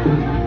Sa'yo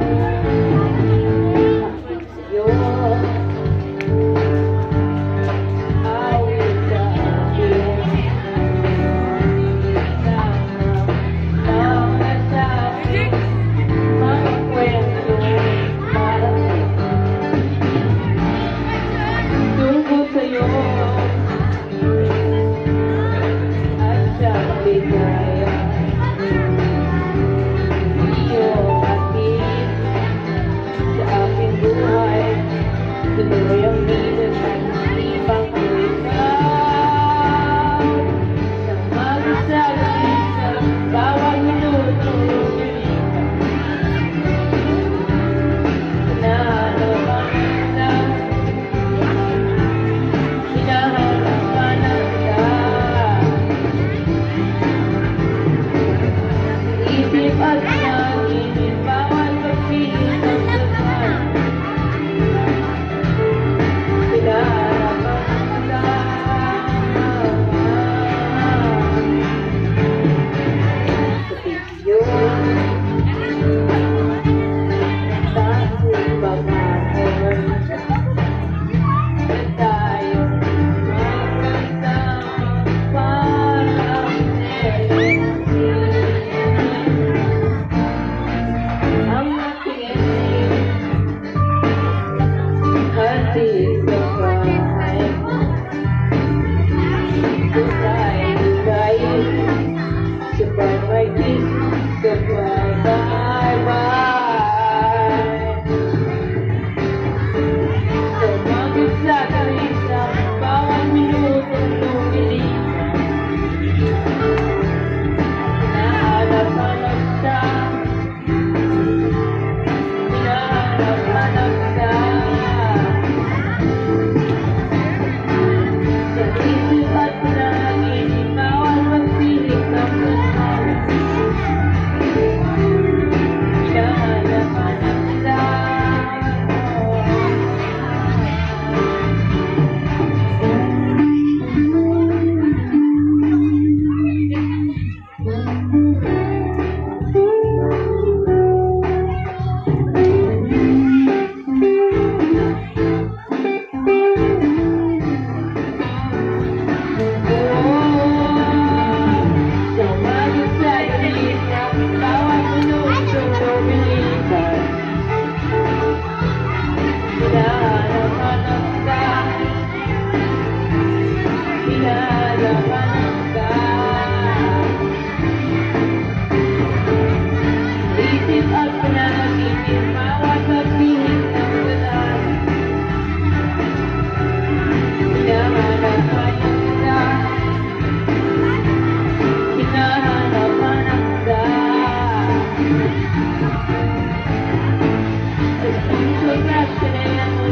was that?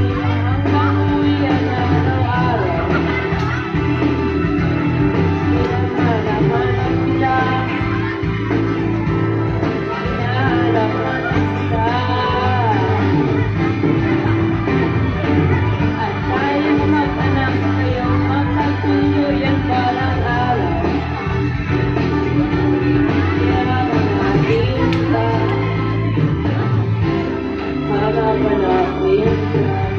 open up with